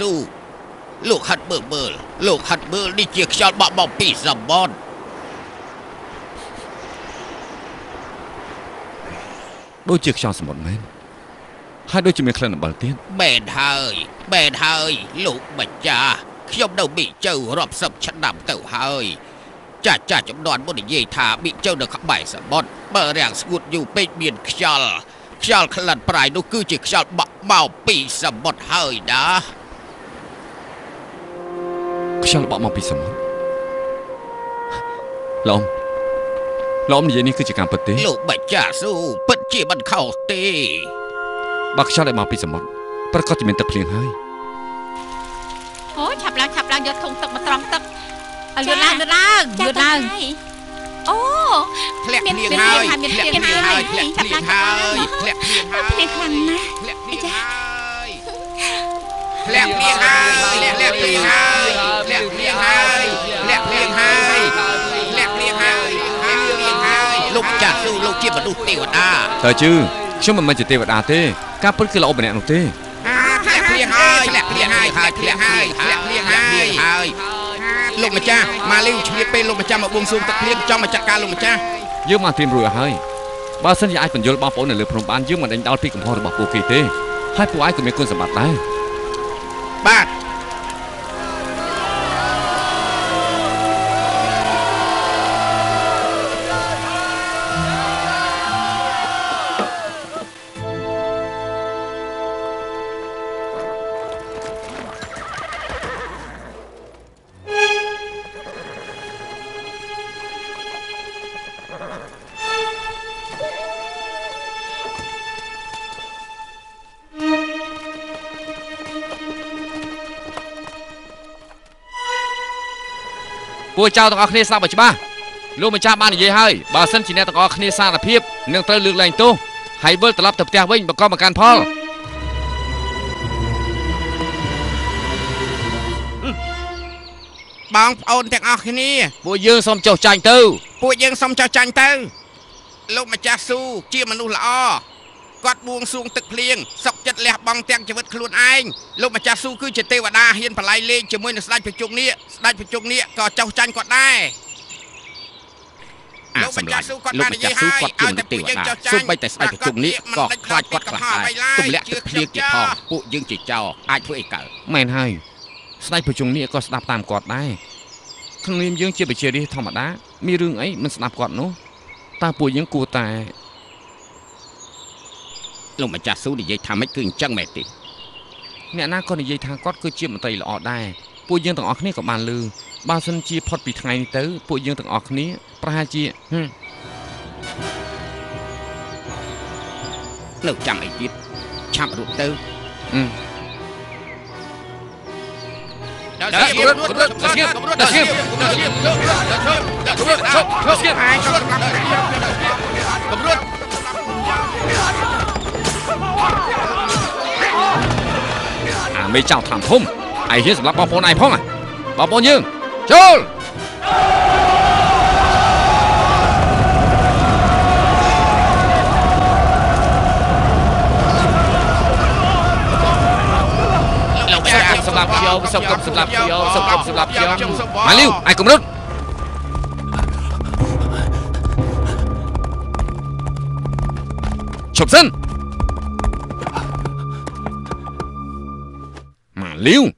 ស់ស៊ូលោកហាត់មើលមើលលោកហាត់មើលនេះជាខ្យល់បក់បោកពីសមុទ្រដូចជាខ្យល់សមុទ្រមែនហើយដូចជាមានក្លិនអំបិលទៀតមែនហើយមែនហើយលោកម្ចាស់ខ្ញុំនៅមីជើរាប់សិបឆ្នាំទៅហើយចាស់ចាស់ចំនួនមុននិយាយថាមីជើនៅក្បែរសមុទ្របើរាំងស្ងួតយូរពេកមានខ្យល់ខ្យល់ក្លិនប្រៃនោះគឺជាខ្យល់បក់មកពីសមុទ្រហើយណា ខ្យល់បក់មកពីសមុទ្រឡំឡំនិយាយនេះគឺជាការពិតទេលោកម្ចាស់ស៊ូពិតជាមិនខុសទេបើខ្យល់ដែលមកពីសមុទ្រប្រកាសជាមានទឹកភ្លៀងហើយអូឆាប់ឡើងឆាប់ឡើងយកធុងទឹកមកត្រង់ទឹកឲ្យលឿនឡើងលឿនឡើងលឿនឡើងអូធ្លាក់មានភ្លៀងមានហើយមានធ្លាក់ភ្លៀងភ្លៀងហើយហើយធ្លាក់ភ្លៀងហើយធ្លាក់ភ្លៀងហើយភ្លៀងខ្លាំងណាស់ធ្លាក់ភ្លៀងហើយធ្លាក់ភ្លៀងហើយ ធ្លាក់ធ្លាក់ភ្លៀងហើយធ្លាក់ភ្លៀងហើយធ្លាក់ភ្លៀងហើយធ្លាក់ភ្លៀងហើយធ្លាក់ភ្លៀងហើយលោកចាស់ស៊ូលោកជាមនុស្សទេវតាតើជឺខ្ញុំមិនមែនជាទេវតាទេការពិតគឺល្អម្នាក់នោះទេធ្លាក់ភ្លៀងហើយធ្លាក់ភ្លៀងហើយហើយធ្លាក់ហើយធ្លាក់ភ្លៀងហើយហើយលោកម្ចាស់ម៉ាលីវឆ្លៀតពេលលោកម្ចាស់មកបួងសួងទឹកភ្លៀងចង់មកចាត់ការលោកម្ចាស់យើងបានត្រៀមរួចអស់ហើយបើសិនជាអាចបញ្យល់បងប្អូននៅលើភ្នំបានយើងមិនដេញដោលពីកំហុសរបស់ពួកគេទេហើយពួកឯងក៏មានគុណសម្បត្តិដែរ ពួកចៅទាំងអស់គ្នាស្ដាប់ឲ្យច្បាស់លោកម្ចាស់បាននិយាយហើយបើសិនជាអ្នកទាំងអស់គ្នាសារភាពនឹងត្រូវលើកលែងទោសហើយវិលត្រឡប់ទៅផ្ទះវិញបង្កមកកាន់ផលបងប្អូនទាំងអស់គ្នាពួកយើងសូមចុះចាញ់ទៅ ពួកយើងសុំចោះចាញ់ទៅ លោកម្ចាស់ស៊ូជាមនុស្សល្អ គាត់បួងសួងទឹកភ្លៀងសុកចិត្តលះបង់ទាំងជីវិតខ្លួនឯងលោកម្ចាស់ស៊ូគឺជាទេវតាហ៊ានបល័យលេងជាមួយនឹងស្ដេចប្រជុំនេះស្ដេចប្រជុំនេះក៏ចោះចាញ់គាត់ដែរអាលោកសម្ម្ចាលាស់ញ់ស៊ូគាត់លោកបាននិម្ចាយាយស់ស៊ូហើយគាត់ជាមនុស្សទេវតាសូម្បីតែស្ដេចប្រជុំនេះក៏ខ្លាចគាត់ខ្លះដែរទម្លាក់ទឹកភ្លៀងទៀតផងពួកយើងជាចោរអាចធ្វើអីកើតមែនហើយស្ដេចប្រជុំនេះក៏ស្ដាប់តាមគាត់ដែរក្នុងនាមយើងជាប្រជារាស្ត្រធម្មតាមានរឿងអីមិនស្ដាប់គាត់នោះតើពួកយើងគួរតែ លោកម្ចាស់ស៊ូនិយាយថាម៉េចគឺអញ្ចឹងមែនទេអ្នកណាក៏និយាយថាគាត់គឺជាមន្ត្រីល្អដែរពួកយើងទាំងអស់គ្នាក៏បានឮបើសិនជាផុតពីថ្ងៃនេះទៅពួកយើងទាំងអស់គ្នាប្រហែលជាហឹមនៅចាំអីទៀតឆាប់រួចទៅហឹមដល់ស្គៀបរត់រត់ស្គៀបរត់ស្គៀបស្គៀបរត់រត់ស្គៀបហើយរត់កំរត់អាមេចៅតាម ធំឯងហ៊ានសម្រាប់បងប្អូនឯងផងហ៎បងប្អូនយើងចូលលោកម្ចាស់សម្រាប់ខ្ញុំសុំគុំសម្រាប់ខ្ញុំសុំគុំសម្រាប់ខ្ញុំម៉ាលីវឯងកុំរត់ឈប់សិន មក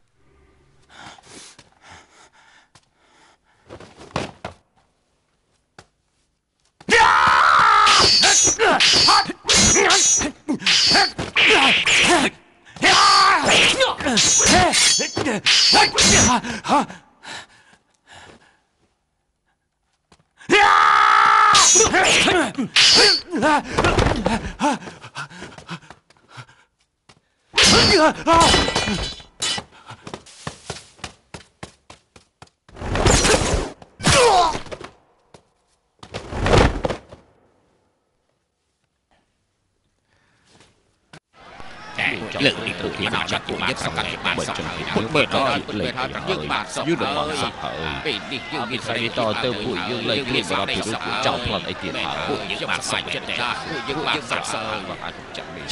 លាវលើកនេះពួកគេមកចាត់ពួកយើងសង្កាត់បានសោះពួកមើលដល់លើកយើងបានសោះយូរដល់សោះហើយពេលនេះយើងមានសេរីតទៅពួកយើងលែងគ្មានបរិបទពីរូបពួកចៅប្លន់អីទៀតហើយពួកយើងបានសាច់ចិត្តដែរពួកយើងបានសោះសើ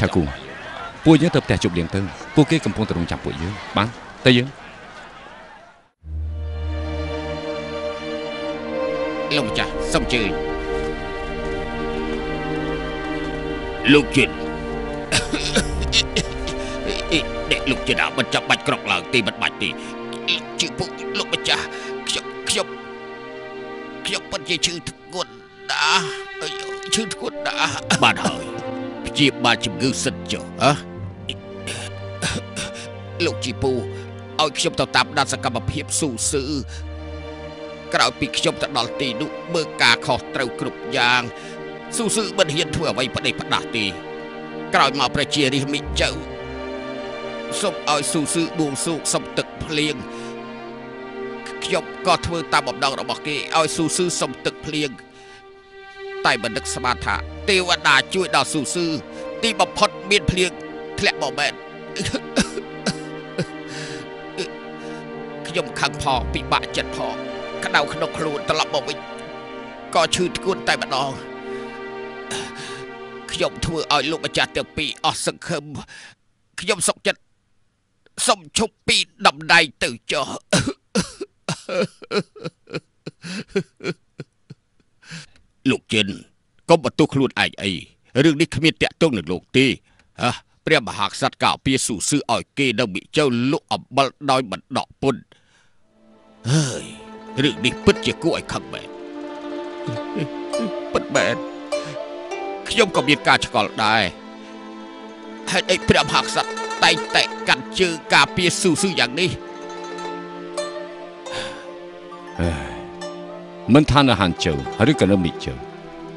ឆាគូពួកយើងទៅផ្ទះជប់លៀងទៅពួកគេកំពុងតែរងចាំពួកយើងបានទៅយើងលោកម្ចាស់សូមជើញលោកជិន អីអ្នកលោកជិនអាមិនចាំបាច់ក្រកឡើងទេមិនបាច់ទេជឿពុកលោកម្ចាស់ខ្ញុំខ្ញុំខ្ញុំពិតជាឈឺធ្ងន់ណាស់អាយឈឺធ្ងន់ណាស់បានហើយព្យាបាលជំងឺសិនចុះហ៎លោកជីពូឲ្យខ្ញុំទៅតាមដានសកម្មភាពស៊ូស៊ឺក្រោយពីខ្ញុំទៅដល់ទីនោះមើលការខុសត្រូវគ្រប់យ៉ាងស៊ូស៊ឺមិនហ៊ានធ្វើអ្វីប្តេជ្ញាផ្ដាស់ទេក្រោយមកប្រជារាស្ត្រមិចៅ សូមឲ្យស៊ូស៊ឺបួងសួងសុំទឹកភ្លៀងខ្ញុំក៏ធ្វើតាមបំណងរបស់គេឲ្យស៊ូស៊ឺសុំទឹកភ្លៀងតែមិននឹកស្មានថាទេវតាជួយដល់ស៊ូស៊ឺទីបំផុតមានភ្លៀងធ្លាក់មកមែនខ្ញុំខឹងផងពិបាកចិត្តផងក្តៅក្នុងខ្លួនត្រឡប់មកវិញក៏ឈឺធ្ងន់តែម្ដងខ្ញុំធ្វើឲ្យលោកម្ចាស់ទាំងពីរអស់សង្ឃឹមខ្ញុំសុកចិត្ត សុំឈប់ពីដំដៃទៅចុះលោកចិនកុំបន្ទោសខ្លួនឯងអីរឿងនេះគ្មានតាក់ទងនឹងលោកទេហ៎ព្រះមហាក្សត្រក៏ពាស៊ូស៊ឺឲ្យគេនៅមិចៅលក់អំបិលដោយមិនដកពន្ធហើយរឿងនេះពិតជាគួរឲ្យខឹងមែនពិតមែនខ្ញុំក៏មានការឆ្ងល់ដែរ ហេតុអីព្រះមហាក្សត្រតែងតែកាន់ជើងការពារស៊ូស៊ឺយ៉ាងនេះមិនថានៅហានជើឬក៏នៅមីជើ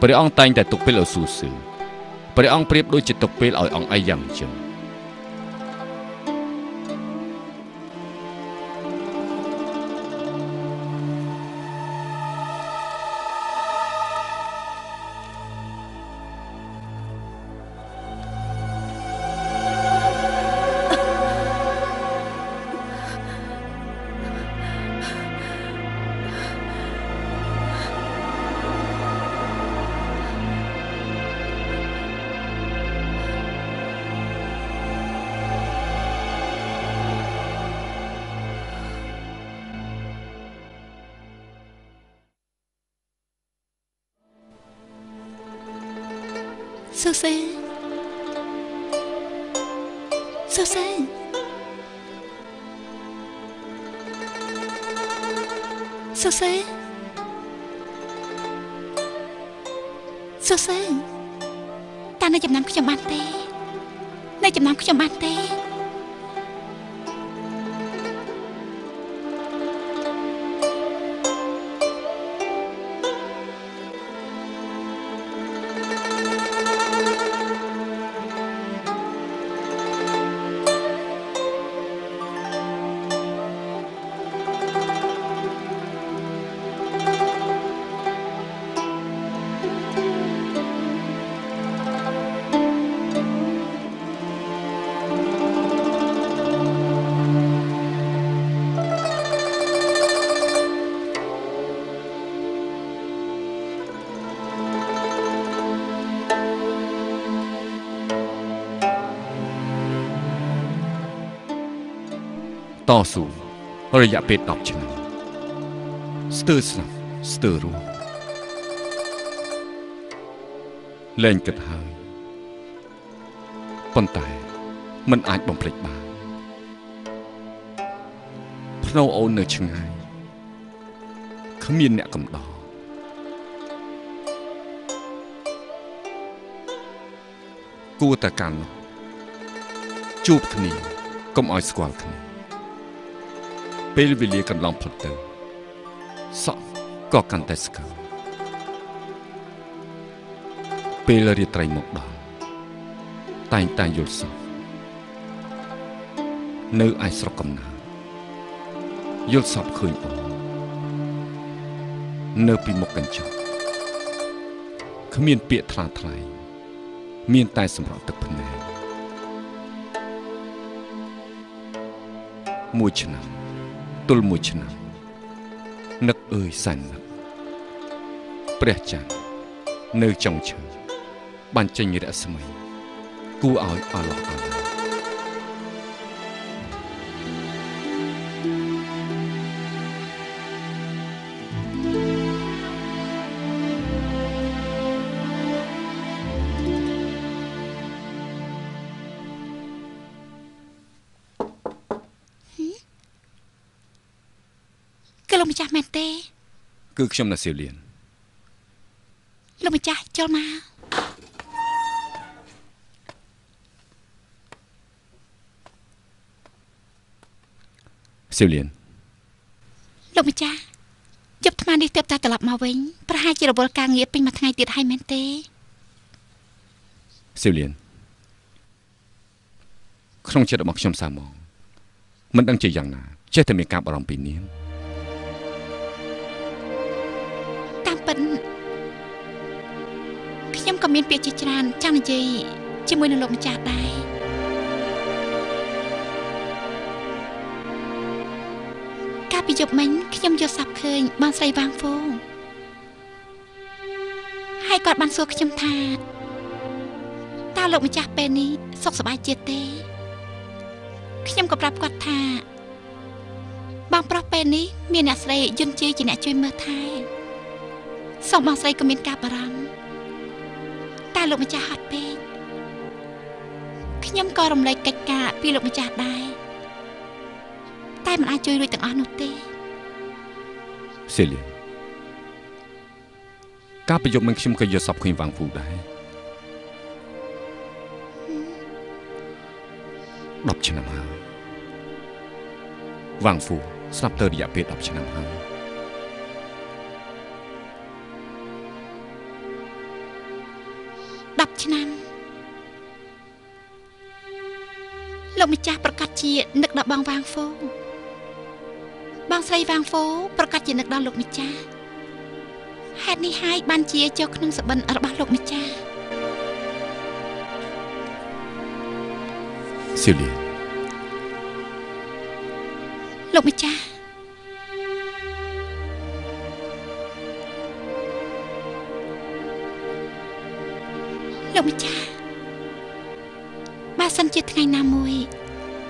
ព្រះអង្គតែងតែទុកពេលឲ្យស៊ូស៊ឺព្រះអង្គប្រៀបដូចជាទុកពេលឲ្យអង្គអីយ៉ាងចឹង ស៊ូស៊ឺស៊ូស៊ឺស៊ូស៊ឺស៊ូស៊ឺតានៅចំណាំខ្ញុំបានទេ នៅចំណាំខ្ញុំបានទេ ស៊ូរយៈពេល10ឆ្នាំស្ទើរស្លាប់ស្ទើររស់លែងគិតហើយប៉ុន្តែมันអាចបំភ្លេចបានភ្នៅអូននៅឆ្ងាយគ្មានអ្នកកំដរគួរតែកាន់នោះជួបគ្នាកុំឲ្យស្គាល់គ្នា ពេលវេលាកន្លងផុតទៅសក់ក៏កាន់តែស្កើពេលរាត្រីមកដល់តែងតែយល់សោះនៅឯស្រុកកំណើតយល់សពឃើញអូននៅពីមុខកញ្ចក់គ្មានពាក្យថ្លាថ្លៃមានតែសម្រក់ទឹកភ្នែកមួយឆ្នាំ ទល់មួយឆ្នាំនឹកអើយសែននឹកព្រះច័ន្ទនៅចុងឈើបានចេញរស្មីគួរឲ្យអឡោះអឡោះ គឺខ្ញុំនៅសៀវលៀនលោកម្ចាស់ចូលមកសៀវលៀនលោកម្ចាស់យប់ថ្មនេះទើបតែត្រឡប់មកវិញប្រហែលជារវល់ការងារពេញមួយថ្ងៃទៀតហើយមែនទេសៀវលៀនក្នុងចិត្តរបស់ខ្ញុំសាហ្មងមិនដឹងជាយ៉ាងណាចេះតែមានការបារម្ភពីនាង ខ្ញុំក៏មានពាក្យជាច្រើនចង់និយាយជាមួយនឹងលោកម្ចាស់ដែរកាលពីយប់មិញខ្ញុំយកសាប់ឃើញបងស្រីវាងហ្វូហើយគាត់បានសួរខ្ញុំថាតើលោកម្ចាស់ពេលនេះសុខសប្បាយជាទេខ្ញុំក៏ប្រាប់គាត់ថាបងប្រុសពេលនេះមានអ្នកស្រីយន្តជាជាអ្នកជួយមើលថែសូមបងស្រីក៏មានការបារម្ភតែ លោកម្ចាស់ហត់ពេកខ្ញុំក៏រំលែកកិច្ចការពីលោកម្ចាស់ដែរតែមិនអាចជួយរួចទាំងអស់នោះទេសៀវលៀនការប្រយុទ្ធមិនខ្ញុំក៏យកសពឃើញវាងហ្វូដែរ10ឆ្នាំហើយវាងហ្វូស្លាប់ទៅរយៈពេល10ឆ្នាំហើយ នឹកដល់បងវាងហ្វូបងស្រីវាងហ្វូប្រកាសជានឹកដល់លោកម្ចាស់ហេតុនេះហើយបានជាចូលក្នុងសបិនរបស់លោកម្ចាស់សៀវលៀនលោកម្ចាស់លោកម្ចាស់បើសិនជាថ្ងៃណាមួយ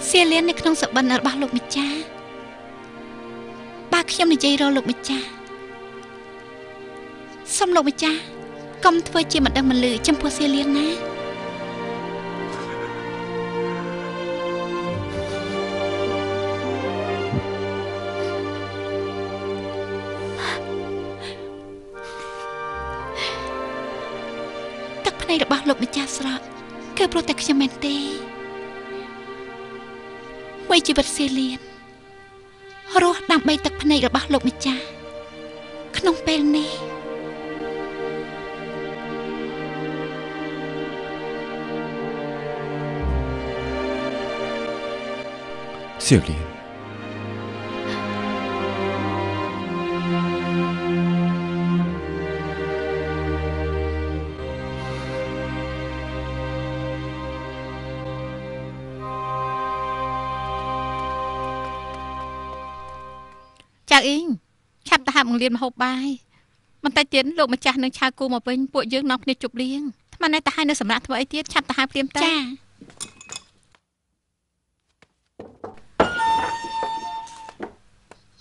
សៀលៀននៅក្នុងសបិនរបស់លោកម្ចាស់បើខ្ញុំនិយាយរកលោកម្ចាស់សូមលោកម្ចាស់កុំធ្វើជាមិនដឹងមិនលឺចំពោះសៀលៀនណាទឹកភ្នែករបស់លោកម្ចាស់ស្រក់គឺព្រោះតែខ្ញុំមែនទេ មួយជីវិតសៀលៀនរស់ដើម្បីទឹកភ្នែករបស់លោកម្ចាស់ក្នុងពេលនេះសៀវលៀន ប់ទៅហាត់បង្រៀនមហូបបាយបន្តិចទៀតលោកម្ចាស់នឹងឆៅគូមកវិញពួកយើងនាំគ្នាជប់លៀងថ្មនេះទៅឲ្យនៅសម្រាប់ធ្វើអីទៀតឆាប់ទៅហៅព្រាមទៅចា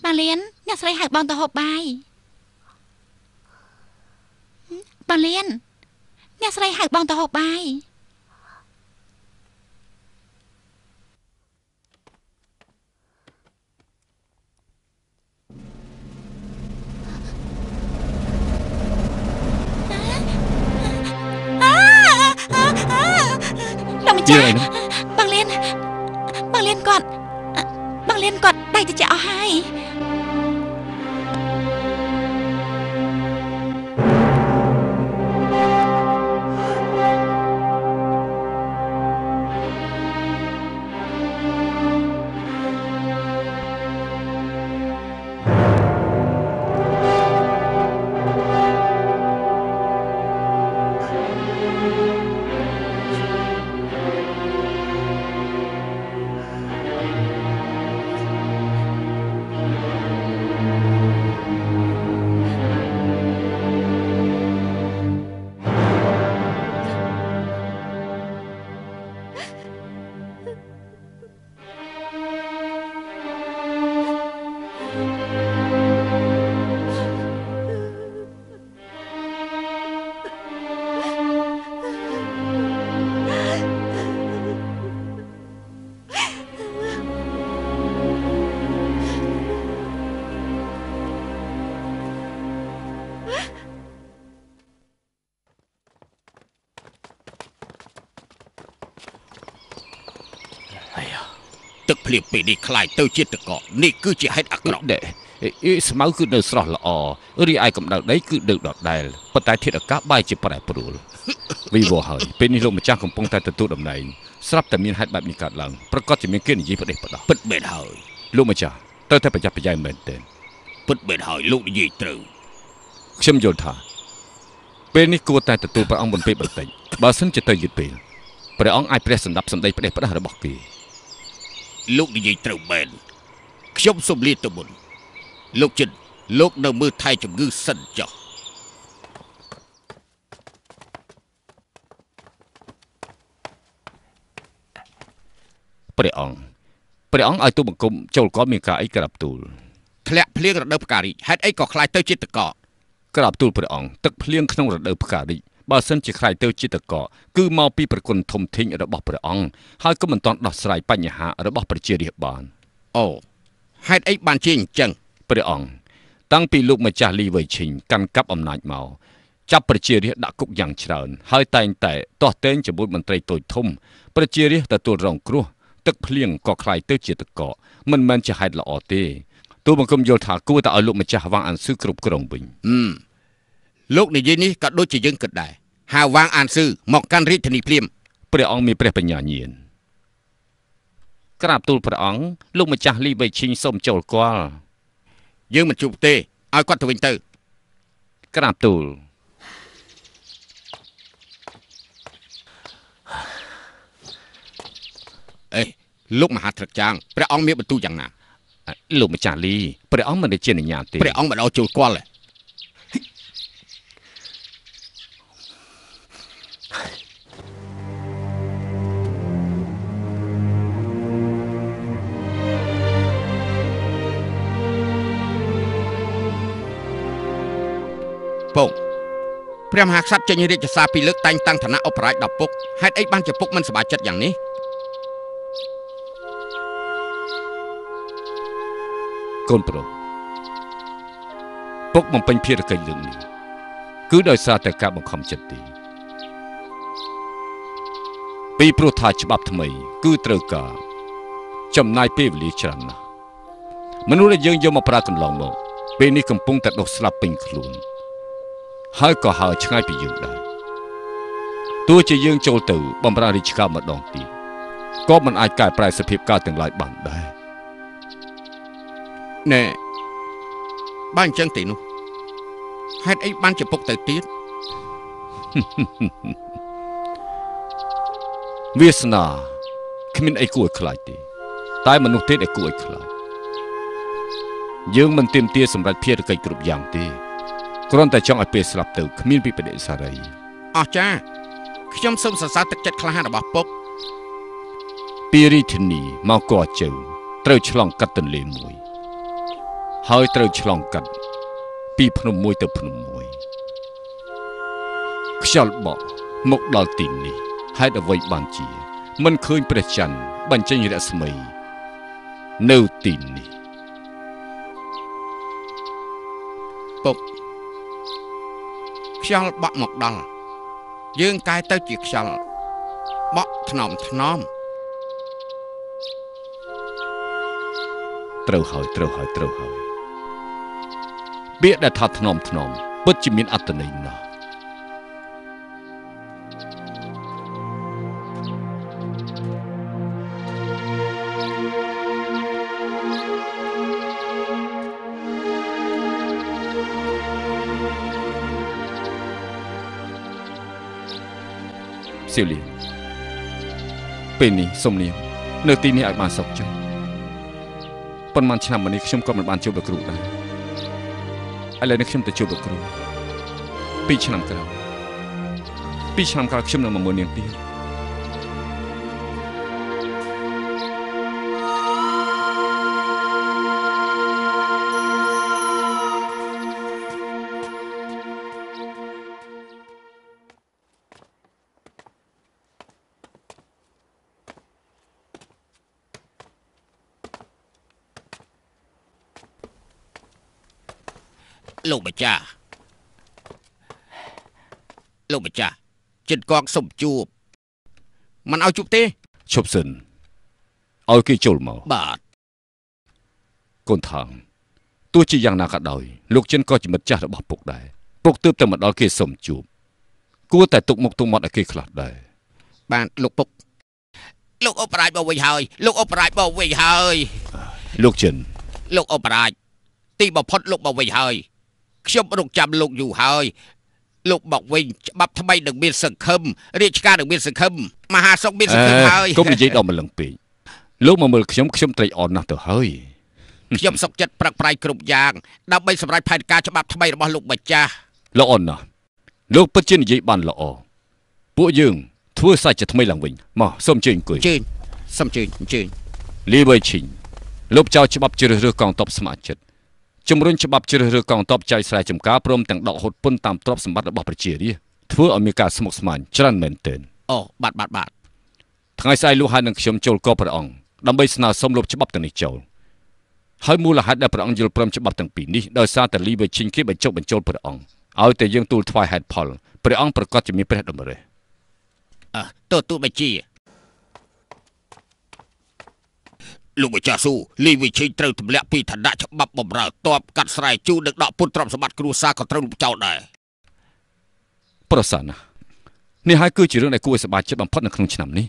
ម៉ាលៀនអ្នកស្រីហៅបងទៅហូបបាយម៉ាលៀនអ្នកស្រីហៅបងទៅហូបបាយ น้งจ๊ะเรื่องอะไรนะบังเลนบางเลนก่อนบังเลียนก่อนได้จะจะเอาให้ ยទៅជាទឹកកកនេះគឺជាហេតុអាក្រក់ដែរអ៊ីស្មៅគឺនៅស្រស់ល្អរីឯកម្ដៅដីគឺនៅដដែលប៉ុន្តែធាតុអាកាសបែរជាប្រែប្រួលវិវហើយពេលនេះលោកម្ចាស់កំពុងតែទទួលតំណែងស្រាប់តែមានហេតុបែបនេះកើតឡើងប្រកាសជាមានគេនិយាយប្រទេសប្រដោះពិតមែនហើយលោកម្ចាស់ត្រូវតែប្រយ័ត្នប្រយែងមែនទែនពិតមែនហើយលោកនិយាយត្រូវខ្ញុំយល់ថាពេលនេះគួរតែទទួលព្រះអង្គបន្តិចបន្តិចបើសិនជាទៅយឺតពេលព្រះអង្គអាចព្រះសម្ដាប់សម្ដីផ្ដេសផ្ដាស់របស់គេ លោកនិយាយត្រូវមែនខ្ញុំសូមលាទៅមុន លោកជិនលោកនៅមើលថែជំងឺសិនចុះព្រះអង្គព្រះអង្គឲ្យទូបង្គំចូលគាត់មានការអីក្រាបទូលធ្លាក់ភ្លៀងរដូវផ្ការីកហេតុអីក៏ខ្លាយទៅជាតកកក្រាបទូលព្រះអង្គទឹកភ្លៀងក្នុងរដូវផ្ការីក បើសិនជាខ្លាយទៅជាតកគឺមកពីប្រគុណធំធេងរបស់ព្រះអង្គហើយក៏មិនទាន់ដោះស្រាយបញ្ហារបស់ប្រជារាស្ត្របានអូហេតុអីបានជាអញ្ចឹងព្រះអង្គតាំងពីលោកម្ចាស់លីវៃឈិញកាន់កាប់អំណាចមកចាប់ប្រជារាស្ត្រដាក់គុកយ៉ាងច្រើនហើយតែងតែទាស់ទែងជាមួយមន្ត្រីតូចធំប្រជារាស្ត្រទទួលរងគ្រោះទឹកភ្លៀងក៏ខ្លាយទៅជាតកមិនមែនជាហេតុល្អទេទូបង្គំយល់ថាគួរតែឲ្យលោកម្ចាស់វ៉ាងអានស៊ឺគ្រប់គ្រងវិញហឹម លោកនិយាយនេះក៏ដូចជាយើងគិតដែរហៅវាងអានស៊ឺមកកាន់រាជធានីភ្លាមព្រះអង្គមានព្រះបញ្ញាញាណក្រាបទូលព្រះអង្គលោកម្ចាស់លីវៃឈិងសូមចូលគាល់យើងមិនជួបទេឲ្យគាត់ទៅវិញទៅ ក្រាបទូលអេលោកម្ហាត្រឹកចាងព្រះអង្គមានបន្ទូលយ៉ាងណាលោកម្ចាស់លីព្រះអង្គមិនได้ជាអនុញ្ញាតទេព្រះអង្គមិនឲ្យចូលគាល់ទេ ពងព្រះមហាក្សត្រចេញរាជសារពីរលើកតែងតាំងឋានៈអបរាជដល់ពុកហេតុអីបានជាពុកមិនសប្បាយចិត្តយ៉ាងនេះកូនប្រុសពុកបំពេញភារកិច្ចលើកនេះគឺដោយសារតែការបង្ខំចិត្តទេពីព្រោះថាច្បាប់ថ្មី គឺត្រូវការចំណាយពេលវេលាច្រើនណាស់មនុស្សដែលយើងយកមកប្រើកន្លងមកពេលនេះកំពុងតែដុះស្លាប់ពេញខ្លួន ហើយក៏ហើរឆ្ងាយពីយើងដែរទោះជាយើងចូលទៅបំរើរាជការម្ដងទៀតក៏មិនអាចកែប្រែសភាពការទាំងឡាយបានដែរណែបើអញ្ចឹងទេនោះហេតុអីបានជាពុកទៅទៀតវាសនាគ្មានអីគួរឲ្យខ្លាចទេ តែមនុស្សទេដែលគួរឲ្យខ្លាចយើងមិនទាមទារសម្រាប់ភារកិច្ចគ្រប់យ៉ាងទេ គ្រាន់តែចង់ឲ្យពេលស្លាប់ទៅគ្មានពីបដិសារីអស្ចារ្យខ្ញុំសូមសរសើរទឹកចិត្តក្លាហានរបស់ពុកពីរាជធានីមកកោះជើត្រូវឆ្លងកាត់ទន្លេមួយ ហើយត្រូវឆ្លងកាត់ពីភ្នំមួយទៅភ្នំមួយខ្យល់បក់មកដល់ទីនេះហេតុអ្វីបានជា មិនឃើញព្រះច័ន្ទបញ្ចេញរស្មី នៅទីនេះពុក ខ្យល់បក់មកដល់យើងកែទៅជាខ្យល់បក់ថ្នមថ្នមត្រូវហើយត្រូវហើយត្រូវហើយពាក្យដែលថាថ្នមថ្នមពិតជាមានអត្ថន័យណាស់ សៀវលីពេលនេះសុំនាងនៅទីនេះឲ្យបានសុខចុះប៉ុន្មានឆ្នាំមកនេះខ្ញុំក៏មិនបានជួបលោកគ្រូដែរឥឡូវនេះខ្ញុំទៅជួបលោកគ្រូ2ឆ្នាំក្រោយ2ឆ្នាំក្រោយខ្ញុំនឹងមកមើលនាងទៀត លោកម្ចាស់លោកម្ចាស់ចិត្តកងសុំជួបមិនឲ្យជួបទេឈប់សិនឲ្យគេចូលមកបាទកូនថងទោះជាយ៉ាងណាក៏ដោយលោកចិនក៏ជាមិត្តចាស់របស់ពុកដែរពុកទើបតែមកដល់គេសុំជួបគួរតែទុកមុខទុកមាត់ឲ្យគេខ្លះដែរបានលោកពុកលោកអបរាជមកវិញហើយលោកអបរាជមកវិញហើយលោកចិនលោកអបរាជទីបំផុតលោកមកវិញហើយ ខ្ញុំរងចាំលោកយូរហើយលោកមកវិញច្បាប់ថ្មីនឹងមានសង្ឃឹមរាជការនឹងមានសង្ឃឹមមហាសុខមានសង្ឃឹមហើយកុំនិយាយដល់ម្លឹងពេកលោកមកមើលខ្ញុំខ្ញុំត្រេកអរណាស់ទៅហើយខ្ញុំសុខចិត្តប្រឹកប្រែងគ្រប់យ៉ាងដើម្បីសម្រេចផែនការច្បាប់ថ្មីរបស់លោកម្ចាស់ល្អណាស់លោកពិតជានិយាយបានល្អពួកយើងធ្វើសាច់ជាថ្មីឡើងវិញមកសូមជើញអង្គុយអញ្ជើញសូមអញ្ជើញអញ្ជើញលីវៃឈីងលោកចៅច្បាប់ជ្រើសរើសកងទ័ពស្ម័គ្រចិត្ត ជំរុញច្បាប់ជ្រើសរើសកងទ័ពចៅស្រែចម្ការព្រមទាំងដកហូតពន្ធតាមទ្រព្យសម្បត្តិរបស់ប្រជារាស្ត្រធ្វើឲ្យមានការស្មុគស្មាញច្រើនមែនទែនអូបាទបាទបាទថ្ងៃស្អែកលោកហើយនឹងខ្ញុំចូលកោព្រះអង្គដើម្បីស្នើសុំលុបច្បាប់ទាំងនេះចូលហើយមូលហេតុដែលព្រះអង្គយល់ព្រមច្បាប់ទាំងពីរនេះដោយសារតែលីវៃឈីងគេបញ្ចុះបញ្ចូលព្រះអង្គឲ្យតែយើងទូលថ្វាយហេតុផលព្រះអង្គប្រកាសជាមានព្រះតម្រិះអើទៅទូតបញ្ជា លោកម្ចាស់ស៊ូលីវិជ័យត្រូវទម្លាក់ពីឋានៈច្បាប់បំរើតបកាត់ស្រែជូរនិងដកពុតទ្រព្យសម្បត្តិគ្រួសារក៏ត្រូវលុបចោលដែរប្រសើរណាស់នេះហើយគឺជារឿងដែលគួរឲ្យសប្បាយចិត្តបំផុតនៅក្នុងឆ្នាំនេះ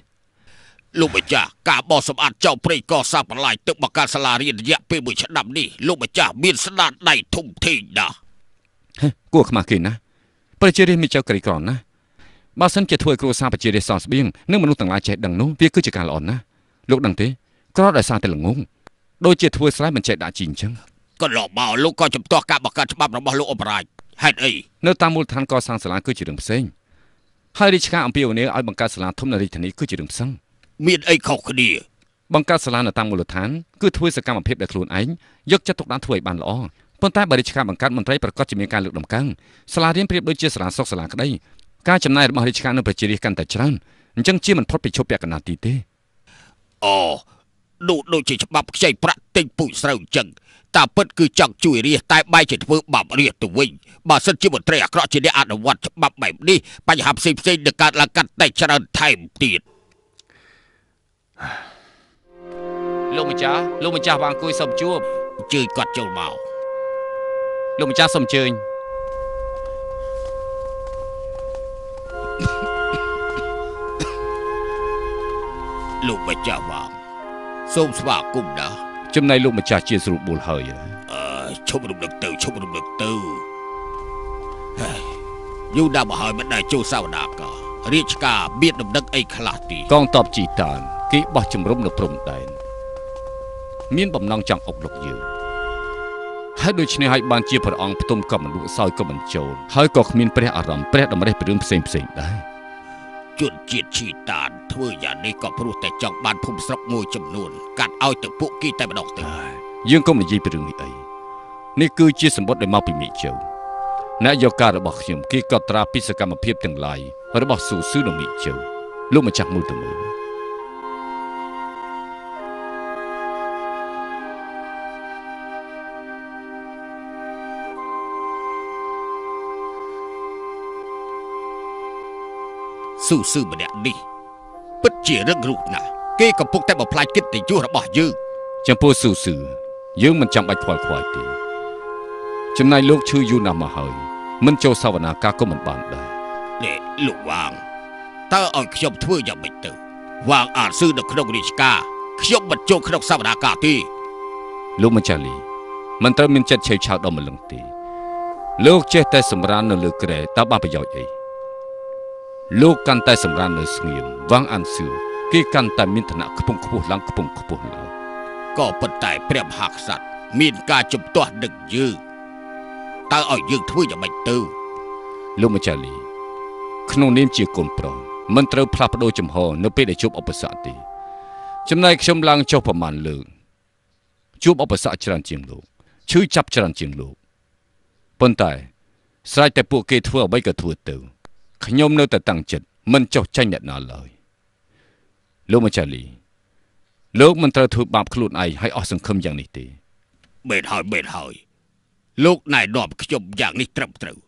លោកម្ចាស់ការបោះសម្អាតចោលព្រៃកសាបន្លាយទឹកបង្កើតសាលារៀនរយៈពេលមួយឆ្នាំនេះលោកម្ចាស់មានស្នាដៃធំធេងណាស់ហេគួរខ្មាស់គេណាស់ប្រជារាស្ត្រមានចៅក្រីក្រណាស់បើសិនជាធ្វើឲ្យគ្រួសារប្រជារាស្ត្រសងស្បៀងនិងមនុស្សទាំងឡាយចេះដឹងនោះវាគឺជាការល្អណាស់លោកដឹងទេ ក្រដោយសារតែល្ងងដូចជាធ្វើស្រែមិនចេះដាក់ជីអញ្ចឹងក៏ឡោមកលោកក៏ជំទាស់ការបង្កើតច្បាប់របស់លោកអបរាជហេតុអីនៅតាមមូលដ្ឋានកសាងសាលាគឺជារឿងផ្សេងហើយរាជការអំពាវនាវឲ្យបង្កើតសាលាធំនៅរាជធានីគឺជារឿងផ្សឹងមានអីខុសគ្នាបង្កើតសាលានៅតាមមូលដ្ឋានគឺធ្វើសកម្មភាពដោយខ្លួនឯងយកចិត្តទុកដាក់ធ្វើឲ្យបានល្អប៉ុន្តែបើរាជការបង្កើតមន្ត្រីប្រកាសជាមានការលើកដំកើងសាលារៀនប្រៀបដូចជាសាលាសុខសាលាក្តីការចំណាយរបស់រាជការនៅប្រជារាស្ត្រកាន់តែច្រើនអញ្ចឹងជាមិនផុតពីឈប់ពាក់កណ្ដាលទីទេអូ ដូចដូចជាច្បាប់ខ្ចីប្រាក់ទិញពូជស្រូវអញ្ចឹងតាពិតគឺចង់ជួយរាជតែបែរជាធ្វើបាបរាជទៅវិញបើសិនជាមន្ត្រីអាក្រក់ជាអ្នកអនុវត្តច្បាប់បែបនេះបញ្ហាផ្សេងផ្សេងៗនឹងកើតឡើងកាន់តែច្រើនថែមទៀតលោកម្ចាស់លោកម្ចាស់បានអង្គុយសុំជួបអញ្ជើញគាត់ចូលមកលោកម្ចាស់សូមអញ្ជើញលោកម្ចាស់បង សូមស្វាគមន៍ណាស់ចំណែកលោកម្ចាស់ជាស្រួលបួលហើយអឺឈប់រំលឹកទៅឈប់រំលឹកទៅហើយយូរដល់មកហើយមិនដែលចូលសវនាក៏រាជការមានដំណឹងអីខ្លះទីកងតបជីតានគេបោះជំរំនៅព្រំដែនមានបំណងចង់អុកលុកយើងហើយដូច្នេះហើយបានជាព្រះអង្គផ្ទុំក៏មិនលក់សោយក៏មិនចូលហើយក៏គ្មានព្រះអារម្មណ៍ព្រះតម្រេះពីរឿងផ្សេងផ្សេងៗដែរជនជាតិឈីតាន ធ្វើយ៉ាងនេះក៏ព្រោះតែចង់បានភូមិស្រុកមួយចំនួនកាត់ឲ្យទៅពួកគេតែម្ដងទៅយើងកុំនិយាយពីរឿងនេះអីនេះគឺជាសម្បត្តិដែលមកពីមេជើអ្នកយកការរបស់ខ្ញុំគេក៏ត្រាពីសកម្មភាពទាំងឡាយរបស់ស៊ូស៊ឺនិងមេជើលោកម្ចាស់មើលទៅមើលស៊ូស៊ឺម្នាក់នេះ ពិតជារឹងរូសណាស់គេកំពុងតែបំផ្លាញកិត្តិយសរបស់យើងចំពោះស៊ូស៊ឺយើងមិនចាំបាច់ខ្វល់ខ្វាយទេចំណែកលោកឈឺយូរណាស់មកហើយមិនចូលសវនាការក៏មិនបានដែរនេះលោកវាងតើឲ្យខ្ញុំធ្វើយ៉ាងម៉េចទៅវាងអានស៊ឺនៅក្នុងរាជការខ្ញុំមិនចូលក្នុងសវនាការទេលោកម្ចាស់លីមិនត្រូវមានចិត្តឆេវឆាវដល់ម្លឹងទេលោកចេះតែសម្រាននៅលើក្រែតើបានប្រយោជន៍អី លោកកាន់តែសម្រាននៅស្ងៀមវាងអានស៊ឺគេកាន់តែមានឋានៈខ្ពង់ខ្ពស់ឡើងខ្ពង់ខ្ពស់ឡើងក៏ប៉ុន្តែព្រះមហាក្សត្រមានការជំទាស់ដឹកយើងតើឲ្យយើងធ្វើយ៉ាងម៉េចទៅលោកម្ចាស់លីក្នុងនាមជាកូនប្រុសមិនត្រូវផ្លាស់ប្ដូរចំហនៅពេលដែលជួបឧបសគ្គទេចំណែកខ្ញុំឡើងចុះប្រមាណលើកជួបឧបសគ្គច្រើនជាងលោកឈឺចាប់ច្រើនជាងលោកប៉ុន្តែស្រេចតែពួកគេធ្វើអ្វីក៏ធ្វើទៅ ខ្ញុំនៅតែតាំងចិត្តមិនចុះចាញ់អ្នកណាឡើយលោកម្ចាស់លីលោកមិនត្រូវធ្វើបាបខ្លួនឯងឲ្យអស់សង្ឃឹមយ៉ាងនេះទេមែនហើយមែនហើយលោកណែនាំខ្ញុំយ៉ាងនេះត្រឹមត្រូវ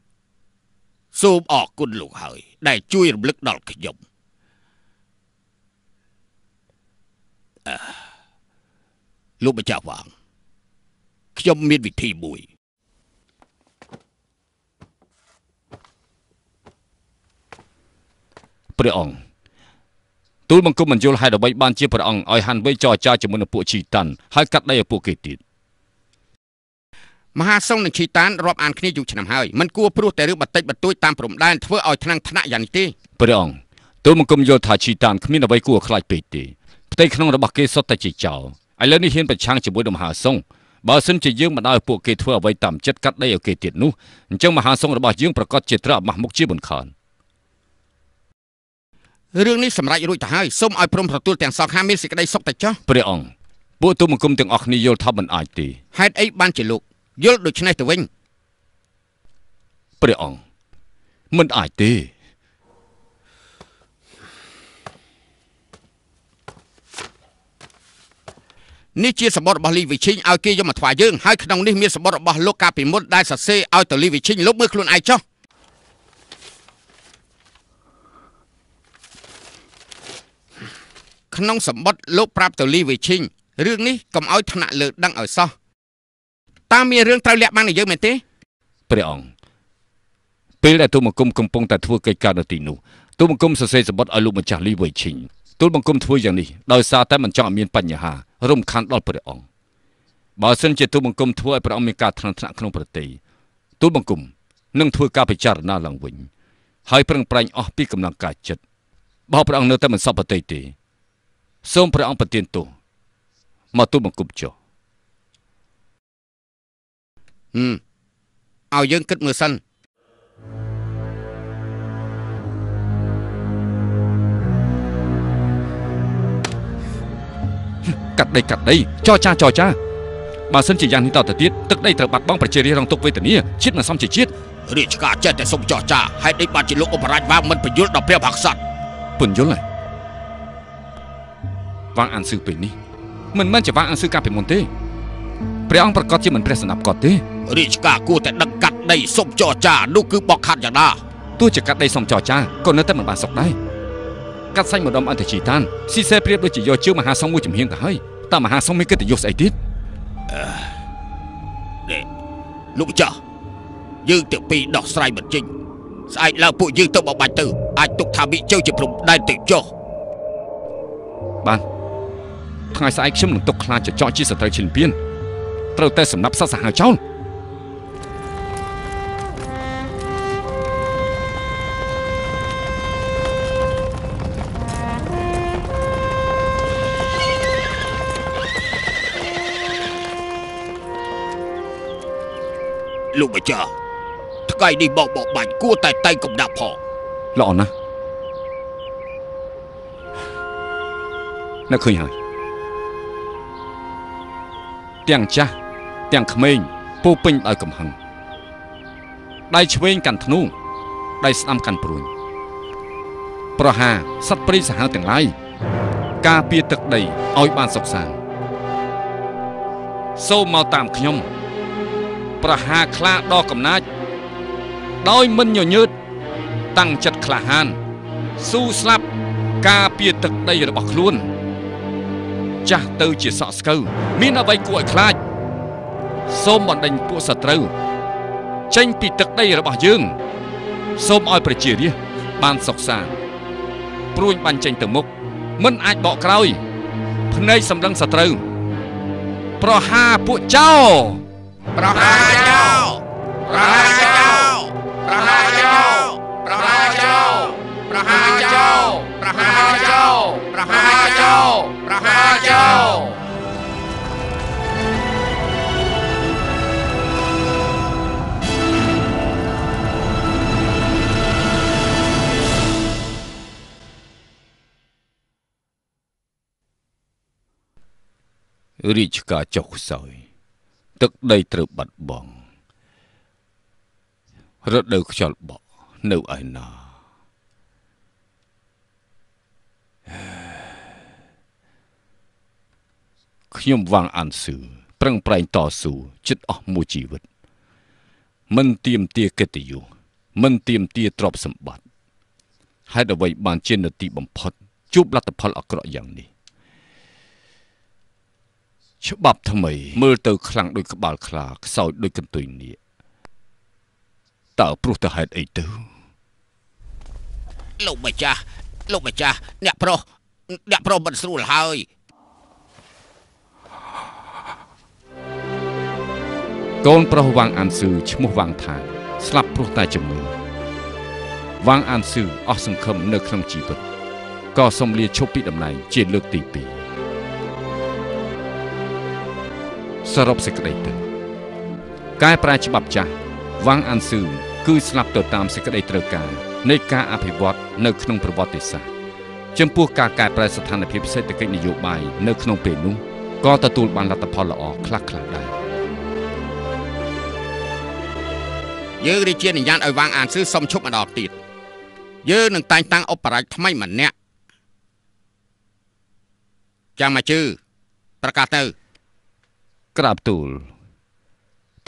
សូមអរគុណលោកហើយ ដែលជួយរំលឹកដល់ខ្ញុំអឺលោកម្ចាស់វាងខ្ញុំមានវិធីមួយ ព្រះអង្គទូលបង្គំមិនយល់ហេតុអ្វីបានជាព្រះអង្គឲ្យហាន់វៃចរចាជាមួយនឹងពួកឈីតាន់ហើយកាត់ដីឲ្យពួកគេទៀតមហាសង្ឃនិងឈីតានរាប់អានគ្នាយូរឆ្នាំហើយមិនគួរព្រោះតែរឿងបន្តិចបន្តួចតាមព្រំដែនធ្វើឲ្យថ្នាំងថ្នាក់យ៉ាងនេះទេព្រះអង្គទូលបង្គំយល់ថាឈីតាន់គ្មានអ្វីគួរឲ្យខ្លាចពេកទេផ្ទៃក្នុងរបស់គេសុទ្ធតែជាចោលឥឡូវនេះហ៊ានប្រឆាំងជាមួយនឹងមហាសង្ឃបើសិនជាយើងមិនឲ្យពួកគេធ្វើអ្វីតាមចិត្តកាត់ដីឲ្យគេទៀតនោះអញ្ចឹងមហាសង្ឃរបស់យើងប្រកាសជាត្រូវអាម៉ាស់មុខជាមិនខាន រឿងនេះសម្រេចរួចទៅហើយសូមឲ្យព្រមទទួលទាំងសងខាងមានសេចក្តីសុខតែចុះព្រះអង្គពួកទូលបង្គំទាំងអស់គ្នាយល់ថាមិនអាចទេហេតុអីបានជាលោកយល់ដូច្នេះទៅវិញព្រះអង្គមិនអាចទេនេះជាសម្បត្តិរបស់លីវិឈិញឲ្យគេយកមកថ្វាយយើងហើយក្នុងនេះមានសម្បត្តិរបស់លោកកាពីមុនដែលសរសេរឲ្យទៅលីវិឈិញលោកមើលខ្លួនឯងចុះ ក្នុងសម្បត្តិលោកប្រាប់ទៅលីវិឈិញរឿងនេះកុំឲ្យថ្នាក់លើដឹងឲ្យសោះតើមានរឿងត្រូវលាក់បាំងនឹងយើងមែនទេព្រះអង្គពេលដែលទូលបង្គំកំពុងតែធ្វើកិច្ចការនៅទីនោះទូលបង្គំសរសេរសម្បត្តិឲ្យលោកម្ចាស់លីវៃឈីងទូលបង្គំធ្វើយ៉ាងនេះដោយសារតែមិនចង់ឲ្យមានបញ្ហារំខានដល់ព្រះអង្គបើសិនជាទូលបង្គំធ្វើឲ្យព្រះអង្គមានការថ្នាក់ថ្នាក់ក្នុងប្រទេសទូលបង្គំនឹងធ្វើការពិចារណាឡើងវិញហើយប្រឹងប្រែងអស់ពីកម្លាំងកាយចិត្តបើព្រះអង្គនៅតែមិនសពប្រទេសទេ សូមព្រះអង្គប្រទានទោសមកទូលបង្គំចុះហឹមឲ្យយើងគិតមើលសិនកាត់ដីកាត់ដីចរចាចរចាបើសិនជាយ៉ាងនេះតទៅទៀតទឹកដីត្រូវបាត់បង់ប្រជារាស្ត្ររងទុក្ខវេទនាជាតិមិនសមជាជាតិរាជការចេះតែសុំចរចាហេតុអីបានជាលោកអបរាជវាងមិនបញ្យល់ដល់ព្រះមហាក្សត្រពន្យល់ហើយ វាងអានស៊ឺពេលនេះមិនមែនជាវាងអានស៊ឺកាលពីមុនទេព្រះអង្គប្រកាសជាមិនព្រះស្នាប់គាត់ទេរាជការគួរតែដឹកកាត់ដីសុំចរចានោះគឺបកខាត់យ៉ាងណាទោះជាកាត់ដីសំចរចាក៏នៅតែមិនបានសុខដែរកាត់សាច់ម្ដុំអន្តរជីតានស៊ីសេប្រៀបដូចជាយកជើងមហាសង្ឃមួយចំហៀងទៅហើយតើមហាសង្ឃមានកិត្តិយសស្អីទៀតនេះលោកម្ចាស់យើងទាំងពីរដោះស្រាយមិនចេញស្អែកឡើងពួកយើងទៅបបាច់ទៅអាចទុកថាវិជ័យជាព្រំដែនទៅចុះបាន ថ្ងៃស្អែកខ្ញុំនឹងទុកខ្លាចចចកជាសត្រូវឈិនពៀនត្រូវតែសម្រាប់សត្វសាហាវចោលលោកម្ចាស់ថ្ងៃនេះបោកបបាច់គួរតែតែងកំដាប់ផងល្អណាស់នៅឃើញហើយ ទាំងចាស់ទាំងក្មេងពោពេញដោយកំហឹងដៃឆ្វេងកាន់ធ្នូដៃស្ដាំកាន់ព្រួញប្រហារសត្វព្រៃសាហាវទាំងឡាយការពារទឹកដីឲ្យបានសុខសាន្តសូមមកតាមខ្ញុំ ប្រហារខ្លាដ៏កំណាច ដោយមិនញញើតតាំងចិត្តក្លាហានស៊ូស្លាប់ការពារទឹកដីរបស់ខ្លួន ចាស់ទៅជាសក់ស្កូវមានអ្វីគួរឲ្យខ្លាចសូមបណ្ដេញពួកសត្រូវចេញពីទឹកដីរបស់យើង សូមឲ្យប្រជារាស្ត្របានសុខសាន្តព្រួញបាញ់ចេញទៅមុខមិនអាចបកក្រោយភ្នែកសម្លឹងសត្រូវប្រហារពួកចោរប្រហារចោលប្រហារចោលប្រហារចោលប្រហារចោលប្រហារចោលប្រហារចោលប្រហារចោលប្រហារចោ រាជការចុះខ្សោយ ទឹកដីត្រូវបាត់បង់រដូវខ្យល់បក់នៅឯណាខ្ញុំវាងអានស៊ឺប្រឹងប្រែងតស៊ូចិត្តអស់មួយជីវិត មិនទៀមទាកិត្តិយសមិនទៀមទាទ្រព្យសម្បត្តិហេតុអ្វីបានជានទីបំផុតជួបលទ្ធផលអាក្រក់យ៉ាងនេះ ច្បាប់ថ្មី មើលទៅខ្លាំងដូចក្បាលខ្លាខ្សោយដូចកន្ទុយនាគតើព្រោះតែហេតុអីទៅលោកម្ចាស់លោកម្ចាស់អ្នកប្រុសអ្នកប្រុសមិនស្រួលហើយកូនប្រុសវាងអានស៊ឺឈ្មោះវាងថាស្លាប់ព្រោះតែជំងឺវាងអានស៊ឺអស់សង្ឃឹមនៅក្នុងជីវិតក៏សំលាឈប់ពីតំណែងជាលើកទី2 សរុបសេចក្តីទៅកែប្រែច្បាប់ចាស់វាងអានស៊ឺគឺស្លាប់ទៅតាមសេចក្តីត្រូវការនៃការអភិវឌ្ឍនៅក្នុងប្រវត្តិសាស្ត្រចំពោះការកែប្រែស្ថានភាពសេដ្ឋកិច្ចនយោបាយនៅក្នុងពេលនោះក៏ទទួលបានលទ្ធផលល្អខ្លះៗដែរយើងរាជានុញ្ញាតឲ្យវាងអានស៊ឺសុំឈប់ម្ដងទៀតយើងនឹងតែងតាំងឧបរាជថ្មីម្នាក់ចាំមកជឺប្រកាសទៅ ក្រាបទូល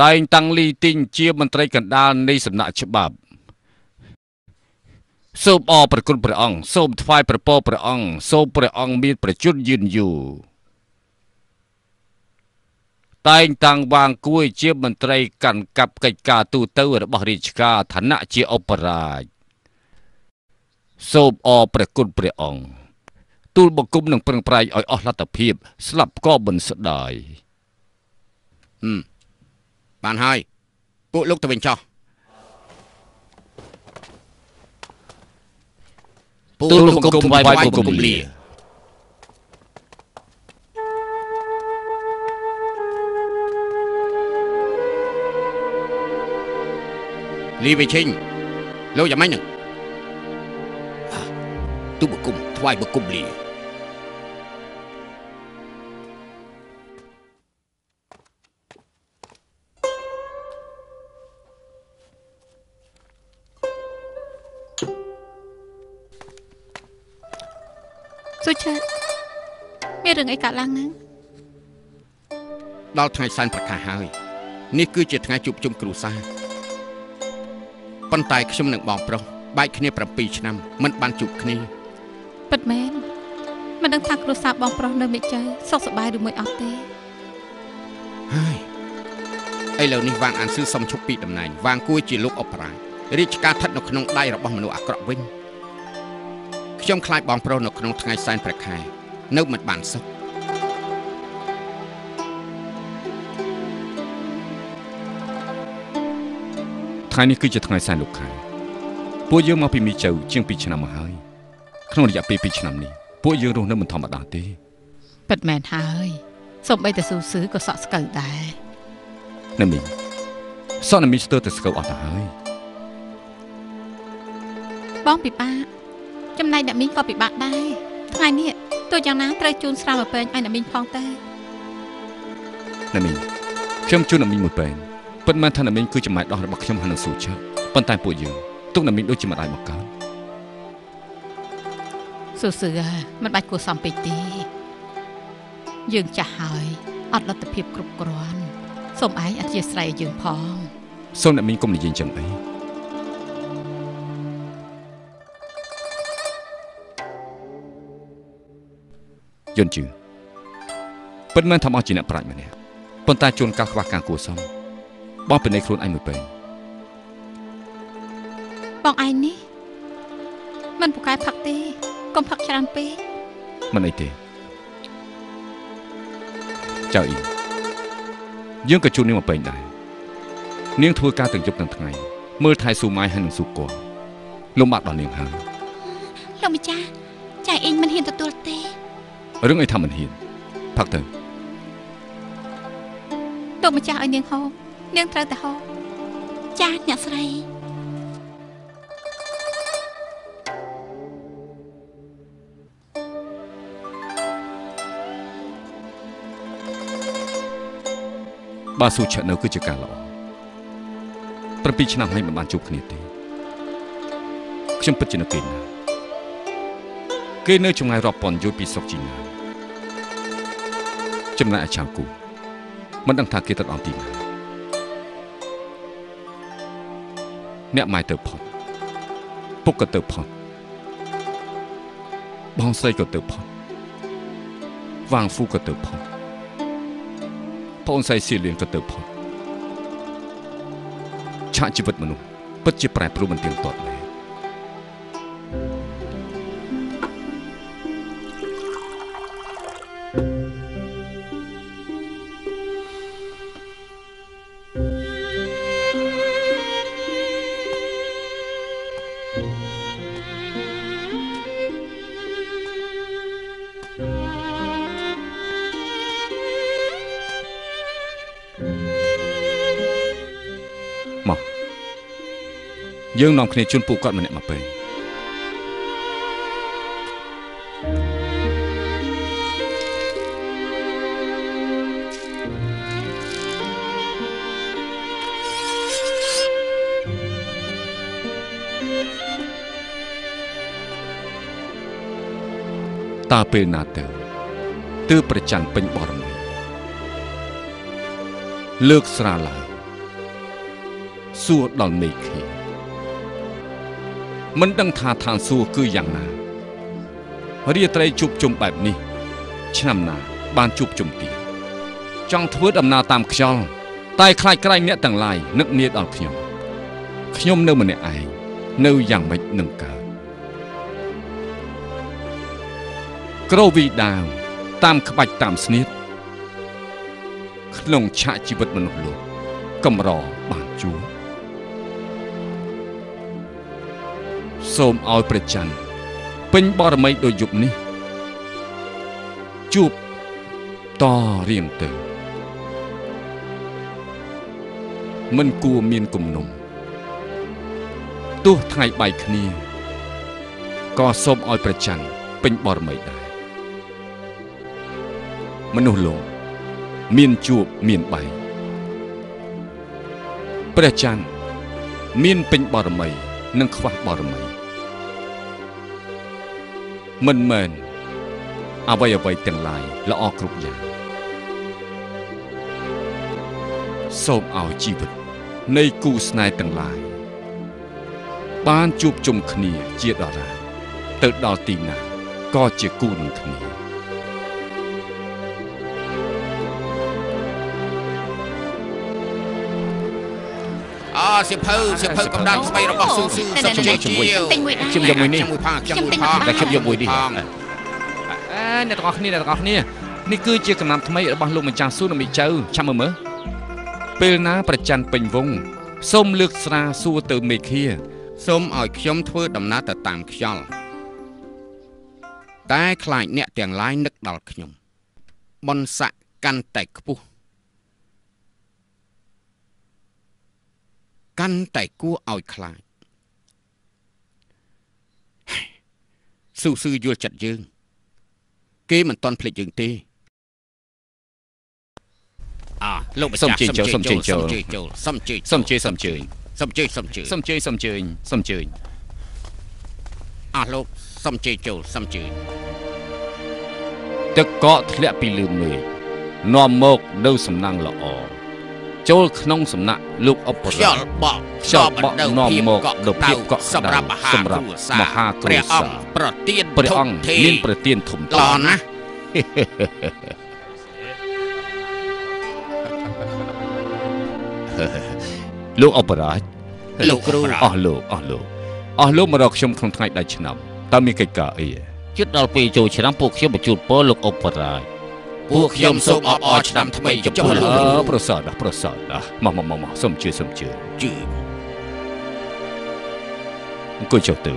តែងតាំងលីទីងជាមន្ត្រីកណ្ដាលនៃសំណាក់ច្បាប់សូមអរប្រគុណព្រះអង្គសូមថ្វាយព្រះពរព្រះអង្គសូមព្រះអង្គមានប្រជញ្ញយឺនយូរតែងតាំងវាងគួយជាមន្ត្រីកាន់កាប់កិច្ចការទូទៅរបស់រាជការឋានៈជាឧបរាជសូមអរព្រះគុណព្រះអង្គទូលបង្គំនឹងប្រឹងប្រែងឲ្យអស់លទ្ធភាពស្លាប់ក៏មិនស្ដាយ Ừ. Bạn hai, cụ lúc tôi bình cho. tôi cùng thua Tulung cùng cùng kumli. Lý Vệ Trinh, lâu giảm mấy à? Tôi bực cùng, thoai bực cùng lì. គំថ្វាយបង្គំលាសុឆើតមានរឿងអីកើតឡើងហ្នឹងដល់ថ្ងៃសែនប្រកាសហើយនេះគឺជាថ្ងៃជួបជុំគ្រួសារប៉ុន្តែខ្ញុំនិងបងប្រុសបែកគ្នា7ឆ្នាំមិនបានជួបគ្នាពិតមែនមិនដឹងថាគ្រួសារបងប្រុសនៅមេជ័យសុខសប្បាយឬមួយអត់ទេហើយឥឡូវនេះវាងអានស៊ឺសុំឈប់ពីតំណែងវាងគួយជាលោកអបរាជរាជការស្ថិតនៅក្នុងដៃរបស់មនុស្សអាក្រក់វិញ ខ្ញុំខ្លាចបងប្រុសនៅក្នុងថ្ងៃសែនព្រះខែនៅមិនបានសុខថ្ងៃនេះគឺជាថ្ងៃសែនលោកខែពួកយើងមកពីមីជៅជាង2ឆ្នាំមកហើយក្នុងរយៈពេល2ឆ្នាំនេះពួកយើងរស់នៅមិនធម្មតាទេពិតមែនហើយសូម្បីតែស៊ូស៊ឺក៏សក់ស្កៅដែរណាមីសក់ណាមីស្ទើរតែស្កូវអស់ទៅហើយបងពិបាក ចំណែកអ្នកមីងក៏ពិបាកដែរថ្ងៃនេះទោះយ៉ាងណាត្រូវជូនស្រាមពែងឲ្យអ្នកមីងផងតែណាមីខ្ញុំជូនណាមីមួយពេនប៉ុន្មានថាណាមីគឺចំណាយដោះរបស់ខ្ញុំហើយនឹងស៊ូជើប៉ុន្តែពួកយើងទុកណាមីដូចជាម្ដាយមកកើតស៊ូស៊ឺមិនបាច់គួរសមពេកទេ យើងចាស់ហើយអត់លទ្ធភាពគ្រប់គ្រាន់សូមឯងអធិស្ឋានឲ្យយើងផងសូមណាមីកុំនិយាយអញ្ចឹងអី យន្តជឿពិតមែនថាមកជាអ្នកប្រាជ្ញម្នាក់ប៉ុន្តែជួនកាលខ្វះការគួរសមបងពិនិត្យខ្លួនឯងមួយពេលបងឯងនេះមិនពូកែផឹកទេកុំផឹកច្រើនពេកមិនអីទេចៅអ៊ីយើងក៏ជួននាងមកពេញដែរនាងធ្វើការទាំងយប់ទាំងថ្ងៃមើលថែស៊ូម៉ាយហើយនឹងស៊ូកោលំបាកដល់នាងហើយលោកម្ចាស់ចៅអ៊ីងមិនហ៊ានទទួលទេ រឿងអីថាមិនហ៊ានផឹកទៅលោកម្ចាស់ឲ្យនាងហូបនាងត្រូវតែហូបចាស់អ្នកស្រីបើស៊ូឆាក់នៅគឺជាការល្អ7ឆ្នាំហើយមិនបានជួបគ្នាទេខ្ញុំពិតជានឹកគេណាស់គេនៅចម្ងាយរាប់ពាន់យល់ពីស្រុកជីណា ចំណែកអាឆាវគូមិនដឹងថាគេទៅដល់ទីណាអ្នកម៉ែទៅផុតពុកក៏ទៅផុតបងស្រីក៏ទៅផុតវាងហ្វូក៏ទៅផុតប្អូនស្រីសៀលៀនក៏ទៅផុតឆាកជីវិតមនុស្សពិតជាប្រែប្រួលមិនទៀងទាត់មែន យើងនាំគ្នាជូនពួកគាត់ម្នាក់មកពេលតើពេលណាទៅទើបប្រច័នពេញបរមីលើកស្រាឡើងសួរដល់មេឃី មិនដឹងថាឋានសួគ៌គឺយ៉ាងណារាត្រីជួបជុំបែបនេះ ឆ្នាំណា បានជួបជុំទៀតចង់ធ្វើដំណើរតាមខ្យល់តែខ្លាចក្រែងអ្នកទាំងឡាយនឹកនាដល់ខ្ញុំខ្ញុំនៅម្នាក់ឯងនៅយ៉ាងម៉េចនឹងកើតក្រវីដាវតាមក្បាច់តាមស្នៀតក្នុងឆាកជីវិតមនុស្សលោកកំរបានជួប សូមឲ្យព្រះច័ន្ទពេញបរមីដោយយប់នេះជួបតរៀងទៅមិនគួរមានគំនុំទោះថ្ងៃបែកគ្នាក៏សូមឲ្យព្រះច័ន្ទពេញបរមីដែរមនុស្សលោកមានជួបមានបែកព្រះច័ន្ទមានពេញបរមីនិងខ្វះបរមី មិនមែនអ្វីអ្វីទាំងឡាយល្អគ្រប់យ៉ាងសូមឲ្យជីវិតនៃគូស្នេហ៍ទាំងឡាយបានជួបជុំគ្នាជាដរាបទៅដល់ទីណាក៏ជាគូនឹងគ្នា អសិភៅសិភៅកំដៅស្បៃរបស់ស៊ូស៊ូសុខជ័យជាវទិញមួយដែរខ្ញុំយកមួយនេះខ្ញុំមួយផងខ្ញុំមួយខ្ញុំទិញផងមួយតែខ្ញុំយកមួយនេះផងអើអ្នកទាំងអស់គ្នាអ្នកទាំងអស់គ្នានេះគឺជាកំណាប់ថ្មីរបស់លោកម្ចាស់ស៊ូនិងមីចៅចាំមើលមើលពេលណាប្រច័នពេញវងសូមលើកស្រាសួរទៅមេឃាសូមឲ្យខ្ញុំធ្វើដំណើរទៅតាមខ្យល់តែខ្លាចអ្នកទាំងឡាយនឹកដល់ខ្ញុំបនស័កកាន់តែខ្ពស់ កាន់តែគួរឲ្យខ្លាចស៊ូស៊ឺយល់ចិត្តយើង គេមិនតន់ភ្លេចយើងទេអើលោកម្ចាស់សុំជើញចូលសុំជើញចូលសុំជើញសូមជើញសូមជើញសុំជើញសុំជើញសូមជើញសូមជើញសូមជើញអស់លោកសុំជើញចូលសុំជើញទឹកកកធ្លាក់ពីលើមេឃនាំមកនៅសំណាងល្អ ចូលក្នុងសំណាក់លោកអបខ្យរាល់បក់ខ្យល់បក់នាំមកនូវភាពកក់ក្ដៅសម្រាប់មហាសម្រាប់គ្រួសារមហាគ្រួព្រះសារអង្គប្រទានព្រះអង្គធំធេមានប្រទានធំល្អណាស់លោកអបរាជលោកគ្រូអស់លោកអស់លោកអស់លោកមករកខ្ញុំក្នុងថ្ងៃដាច់ឆ្នាំតើមានកិច្ចការអីជិតដល់ពេលចូលឆ្នាំពួកខ្ញុំបញ្ជូនពរលោកអបរាជ ពួកខ្ញុំសូមអបអរឆ្នាំថ្មីចំពោះលោកអគ្រូឺប្រសើរណាស់ប្រសើរណាស់មកមកមកមកសូមជឿសូមជឿជឿអង្គុយចុះទៅ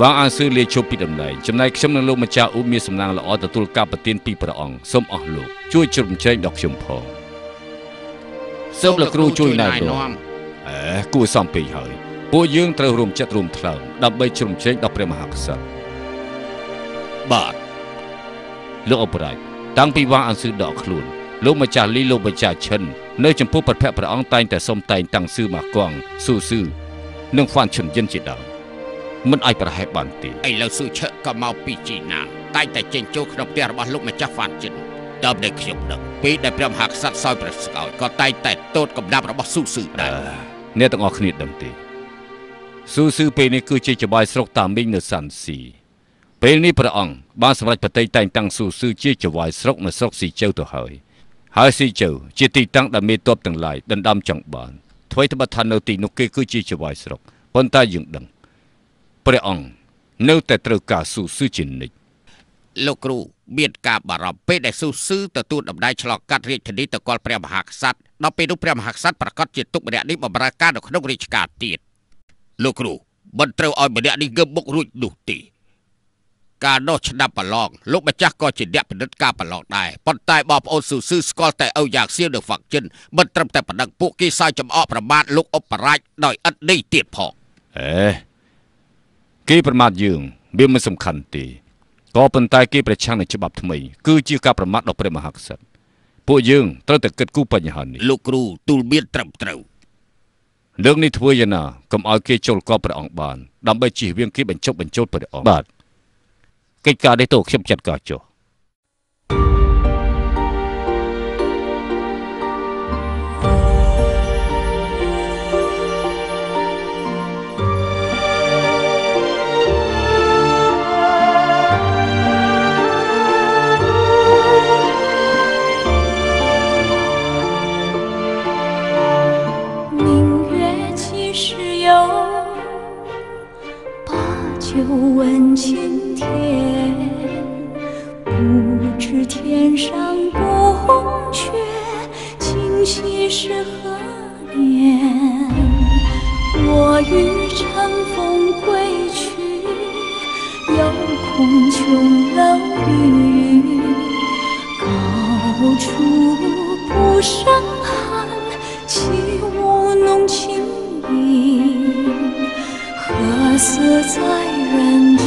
បងអានសឺលាជប់ពីតំណែងចំណែកខ្ញុំនិងលោកម្ចាស់អ៊ូមានសំណាងល្អទទួលការប្រទានពីព្រះអង្គសូមអស់លោកជួយជ្រោមជ្រែងដល់ខ្ញុំផងសូមលោកគ្រូជួយណែនាំអេគួរសំពេកហើយពួកយើងត្រូវរួមចិត្តរួមថ្លើមដើម្បីជ្រោមជ្រែងដល់ព្រះមហាក្សត្របាទ លោកអបរាជតាំងពីវ៉ាអនស៊ឺដកខ្លួនលោកម្ចាស់លីលោកម្ចាស់ឈិននៅចំពោះព្រះភ័ក្ត្រព្រះអង្គតែងតែសុំតែងតាំងស៊ឺម៉ាកងស៊ូស៊ឺនិងហ្វាន់ឈុនយិនជាដើមមិនអាចប្រហែលបានទេឥឡូវស៊ូឆឹកក៏មកពីជីណាតែងតែចេញចូលក្នុងផ្ទះរបស់លោកម្ចាស់ហ្វានជិនដល់ដែលខ្ញុំដឹងពេលដែលព្រះមហាក្សត្រសោយព្រះស្កោយក៏តែងតែតូតកំដាប់របស់ស៊ូស៊ឺដែរអ្នកទាំងអស់គ្នាដឹងទេស៊ូស៊ឺពេលនេះគឺជាច្បាយស្រុកតាមីងនៅសាន់ស៊ី ពេលនេះព្រះអង្គបានសម្រេចប្រតិតែងតាំងស៊ូស៊ឺជាច្បាយស្រុកនៅស្រុកស៊ីជើទៅហើយហើយស៊ីជើជាទីតាំងដែលមេតបទាំងឡាយដណ្ដើមចង់បានអ្វីត្បិតថានៅទីនោះគេគឺជាច្បាយស្រុកប៉ុន្តែយើងដឹងព្រះអង្គនៅតែត្រូវការស៊ូស៊ឺជានិច្ចលោកគ្រូមានការបារម្ភពេលដែលស៊ូស៊ឺទទួលដំណែងឆ្លងកាត់រាជធានីទៅគាល់ព្រះមហាក្សត្រដល់ពេលនោះព្រះមហាក្សត្រប្រកាសជាទុកម្នាក់នេះបម្រើការនៅក្នុងរាជការទៀតលោកគ្រូមិនត្រូវឲ្យម្នាក់នេះងើបមុខរួចនោះទេ ការនោះឆ្នាំប្រឡងលោកម្ចាស់ក៏ជាអ្នកពិនិត្យការប្រឡងដែរប៉ុន្តែបងប្អូនស៊ូស៊ឺស្គាល់តែឪយ៉ាងសៀវនៅហ្វាក់ចិនមិនត្រឹមតែប៉ុណ្ណឹងពួកគេសើចចំអកប្រមាថលោកអបរាជដោយឥតនេះទៀតផងអេគេប្រមាថយើងវាមិនសំខាន់ទេក៏ប៉ុន្តែគេប្រឆាំងនឹងច្បាប់ថ្មីគឺជាការប្រមាថដល់ព្រះមហាក្សត្រពួកយើងត្រូវតែគិតគូរបញ្ហានេះលោកគ្រូទូលមានត្រឹមត្រូវលើកនេះធ្វើយ៉ាងណាកុំឲ្យគេចូលកប់ព្រះអង្គបានដើម្បីជៀសវាងគេបញ្ចុះបញ្ចូលព្រះអង្គបាទ កិច្ចការនេះទៅខ្ញុំចាត់ការចុះ明不知天上宫阙，今夕是何年？我欲乘风归去，又恐琼楼玉宇，高处不胜寒。起舞弄清影，何似在人间？